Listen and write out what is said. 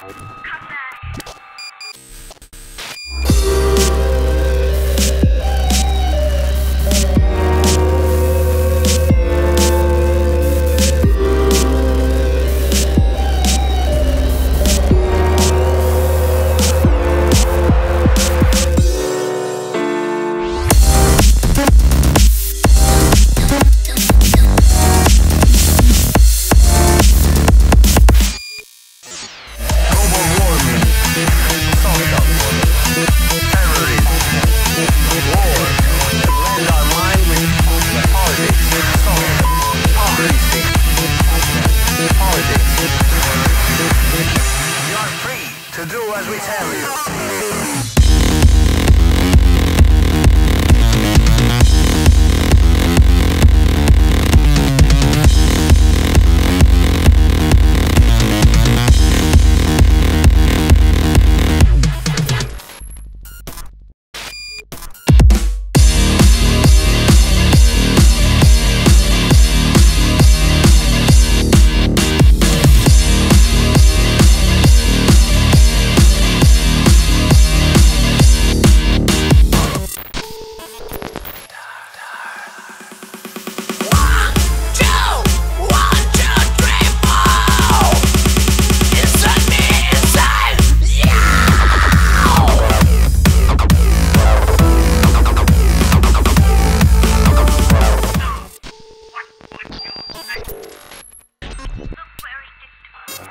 Cut that. to do as we tell you.